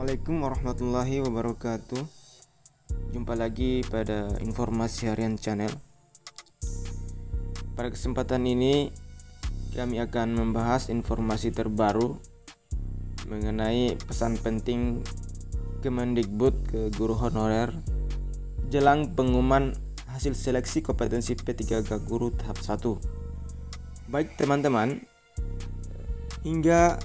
Assalamualaikum warahmatullahi wabarakatuh. Jumpa lagi pada informasi harian channel. Pada kesempatan ini Kami akan membahas informasi terbaru Mengenai pesan penting Kemendikbud ke guru honorer Jelang pengumuman hasil seleksi kompetensi P3K guru tahap 1 Baik teman-teman Hingga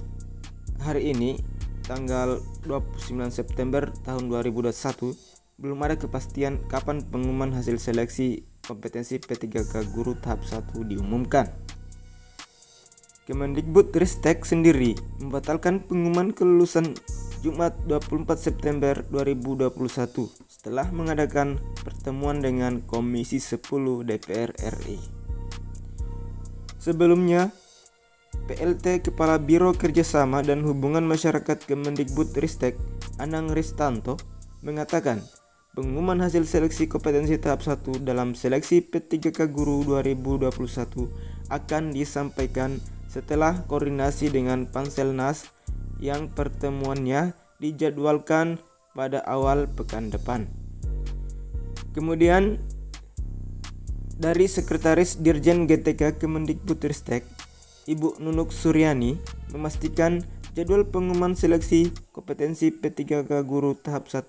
hari ini tanggal 29 September tahun 2021 belum ada kepastian kapan pengumuman hasil seleksi kompetensi P3K guru tahap 1 diumumkan. Kemendikbud Ristek sendiri membatalkan pengumuman kelulusan Jumat 24 September 2021 setelah mengadakan pertemuan dengan Komisi 10 DPR RI. Sebelumnya, PLT Kepala Biro Kerjasama dan Hubungan Masyarakat Kemendikbud Ristek, Anang Ristanto, mengatakan pengumuman hasil seleksi kompetensi tahap 1 dalam seleksi P3K Guru 2021 akan disampaikan setelah koordinasi dengan Panselnas yang pertemuannya dijadwalkan pada awal pekan depan. Kemudian dari Sekretaris Dirjen GTK Kemendikbudristek, Ibu Nunuk Suryani memastikan jadwal pengumuman seleksi kompetensi P3K guru tahap 1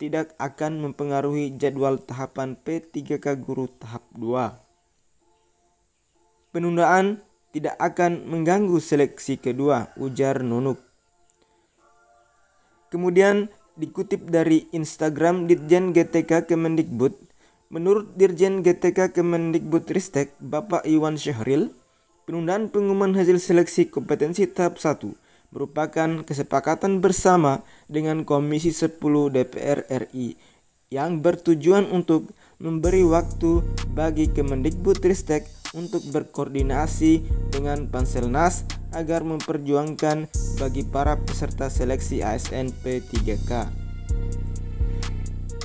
tidak akan mempengaruhi jadwal tahapan P3K guru tahap 2. Penundaan tidak akan mengganggu seleksi kedua, ujar Nunuk. Kemudian dikutip dari Instagram Ditjen GTK Kemendikbud, menurut Dirjen GTK Kemendikbudristek Bapak Iwan Syahril, Penundaan pengumuman hasil seleksi kompetensi tahap 1 merupakan kesepakatan bersama dengan Komisi 10 DPR RI yang bertujuan untuk memberi waktu bagi Kemendikbudristek untuk berkoordinasi dengan Panselnas agar memperjuangkan bagi para peserta seleksi ASN P3K.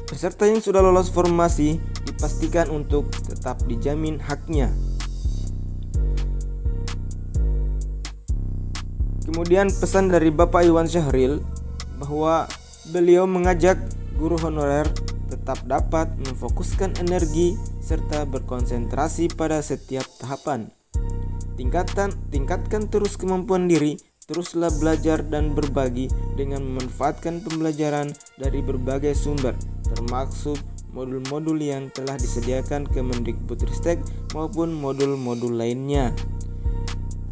Peserta yang sudah lolos formasi dipastikan untuk tetap dijamin haknya Kemudian pesan dari Bapak Iwan Syahril bahwa beliau mengajak guru honorer tetap dapat memfokuskan energi serta berkonsentrasi pada setiap tahapan. Tingkatkan, tingkatkan terus kemampuan diri, teruslah belajar dan berbagi dengan memanfaatkan pembelajaran dari berbagai sumber, termasuk modul-modul yang telah disediakan Kemendikbudristek maupun modul-modul lainnya.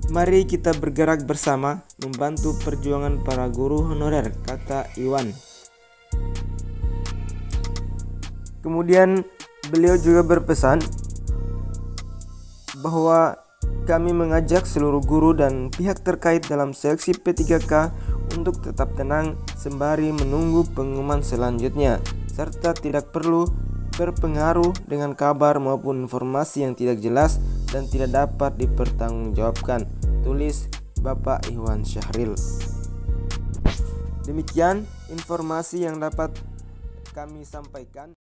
Mari kita bergerak bersama membantu perjuangan para guru honorer, kata Iwan. Kemudian beliau juga berpesan bahwa kami mengajak seluruh guru dan pihak terkait dalam seleksi P3K untuk tetap tenang sembari menunggu pengumuman selanjutnya serta tidak perlu berpengaruh dengan kabar maupun informasi yang tidak jelas dan tidak dapat dipertanggungjawabkan. Tulis Bapak Iwan Syahril. Demikian informasi yang dapat kami sampaikan.